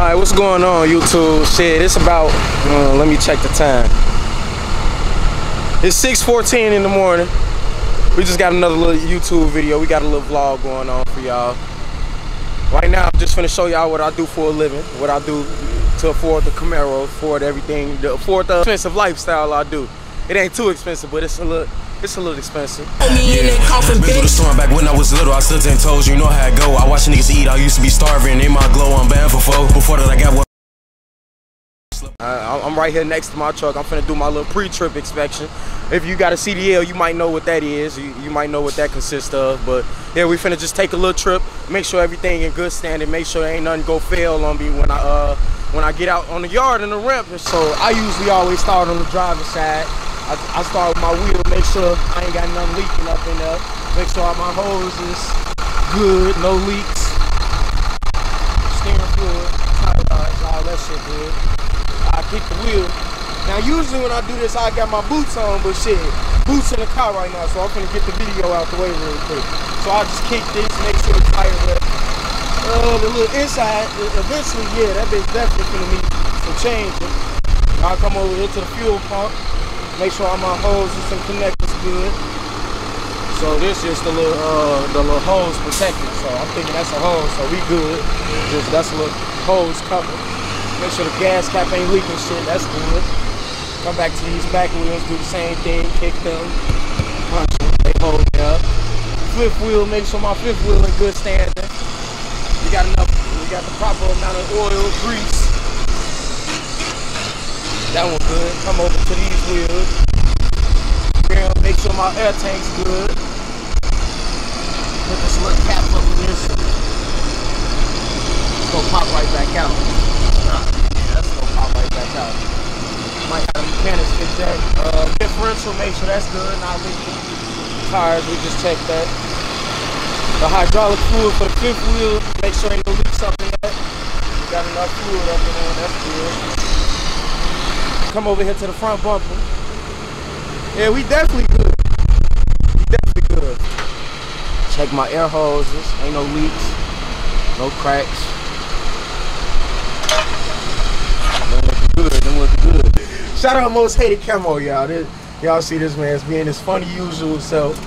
Alright, what's going on YouTube? Shit, it's about, uh, let me check the time. It's 6.14 in the morning. We just got another little YouTube video. We got a little vlog going on for y'all. Right now, I'm just gonna show y'all what I do for a living. What I do to afford the Camaro, afford everything, to afford the expensive lifestyle I do. It ain't too expensive, but it's a little, it's a little expensive. Yeah. Been through the storm back when I was little. I stood and told you, you know how it go. I watch niggas eat. I used to be starving. In my glow. I'm bad for foe. Before that, I got one. I- I'm right here next to my truck. I'm finna do my little pre-trip inspection. If you got a CDL, you might know what that is. You, you might know what that consists of. But yeah, we finna just take a little trip, make sure everything in good standing, make sure ain't nothing go fail on me when I uh when I get out on the yard and the ramp. So I usually always start on the driver's side. I, I start with my wheel, make sure I ain't got nothing leaking up in there. Make sure all my hose is good, no leaks. Steering fluid, tire lines, all that shit good. I kick the wheel. Now usually when I do this, I got my boots on, but shit, boots in the car right now, so I'm gonna get the video out the way real quick. So I just kick this, make sure the tire wet. Uh, the little inside, eventually, yeah, that bitch definitely gonna need some changing. I'll come over here to the fuel pump, make sure all my hoses and connectors good. So this is the little uh the little hose protector. So I'm thinking that's a hose, so we good. Just that's a little hose cover. Make sure the gas cap ain't leaking shit, that's good. Come back to these back wheels, do the same thing, kick them, punch them, they hold me up. Fifth wheel, make sure my fifth wheel in good standing. We got enough, we got the proper amount of oil, grease. That one good. Come over to these wheels. Girl, make sure my air tank's good. Put this little cap up in this. It's gonna pop right back out. Yeah, that's gonna pop right back out. Might have the mechanics fix that. Uh, differential, make sure that's good. Not leaking. Tires, we just checked that. The hydraulic fluid for the fifth wheel, make sure ain't no leaks up in that. We got enough fluid up in there, that's good. Come over here to the front bumper. Yeah, we definitely good. We definitely good. Check my air hoses. Ain't no leaks. No cracks. Them looking good. Them looking good. Shout out most hated camo, y'all. Y'all see this man's being his funny usual self.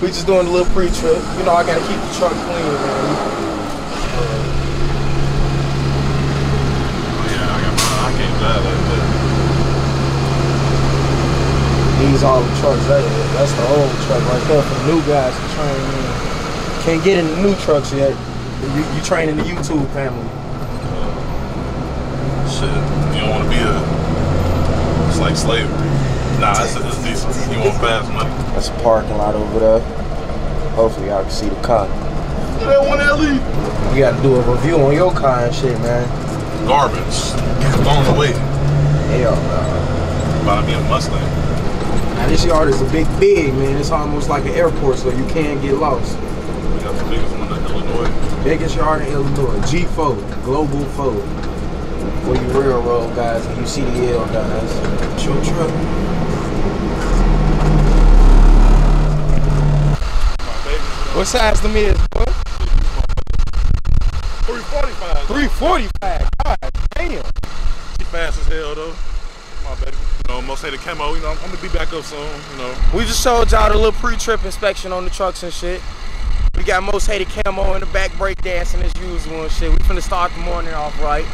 We just doing a little pre-trip. You know I gotta keep the truck clean, man. Oh, Yeah, I got mine. I can't drive like that. These all the trucks. That, that's the old truck right there for the new guys to train in. Can't get in the new trucks yet. You, you training the YouTube family. Shit, you don't want to be a. It's like slavery. Nah, that's, that's decent. You want fast money. That's a parking lot over there. Hopefully y'all can see the car. You don't want that leave. We got to do a review on your car and shit, man. Garbage. Thrown away. Hell no. About to be a Mustang. Now this yard is a big, big, man. It's almost like an airport, so you can't get lost. We got the biggest one in Illinois. Biggest yard in Illinois. G4, Global 4. For you railroad guys and you CDL guys. Your truck. What size them is, boy? 345. 345. God damn. She fast as hell though. My baby. You know, most say the camo. You know, I'm, I'm gonna be back up soon. You know. We just showed y'all the little pre-trip inspection on the trucks and shit. We got most hated camo in the back break dancing as usual and shit. We finna start the morning off right.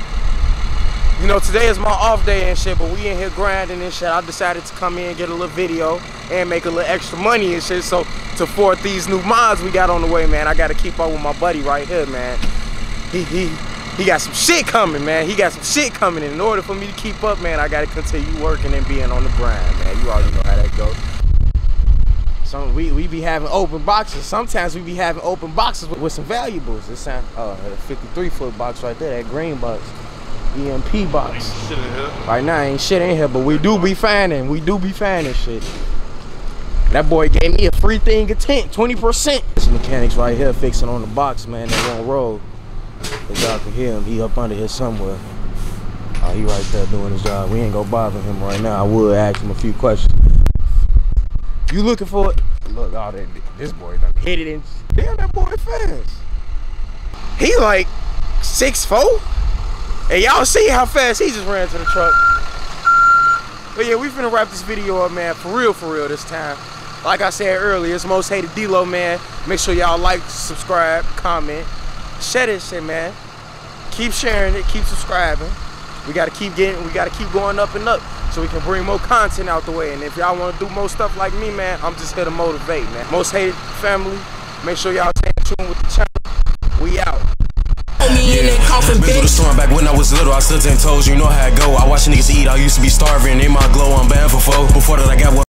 You know, today is my off day and shit, but we in here grinding and shit. I decided to come in and get a little video and make a little extra money and shit. So to afford these new mods we got on the way, man, I gotta keep up with my buddy right here, man. He he he got some shit coming, man. He got some shit coming. And in order for me to keep up, man, I gotta continue working and being on the grind, man. You already know how that goes. Some we, we be having open boxes. Sometimes we be having open boxes with, with some valuables. This sound oh a 53 foot box right there, that green box. EMP box. Shit in here. Right now ain't shit in here, but we do be finding. We do be finding shit. That boy gave me a free thing of 10, 20%. This mechanic's right here fixing on the box, man, they won't roll. If y'all can hear him, he up under here somewhere. Oh, he right there doing his job. We ain't gonna bother him right now. I would ask him a few questions. You looking for it? Look, all that this boy done hit it in. Damn, that boy fast. He like six four. And y'all see how fast he just ran to the truck. But yeah, we finna wrap this video up, man. For real, for real this time. Like I said earlier, it's most hated D-Lo, man. Make sure y'all like, subscribe, comment. Share this shit, man. Keep sharing it, keep subscribing. We gotta keep getting, we gotta keep going up and up so we can bring more content out the way. And if y'all wanna do more stuff like me, man, I'm just here to motivate, man. Most hated family, make sure y'all stay tuned with the channel. We out. Yeah. Been through the storm back when I was little, I still ten toes, you know how it go. I watch niggas eat, I used to be starving, they my glow, I'm bad for foe. Before that, I got one.